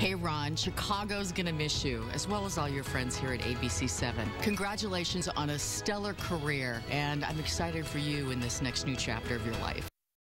Hey, Ron, Chicago's going to miss you, as well as all your friends here at ABC7. Congratulations on a stellar career, and I'm excited for you in this next new chapter of your life.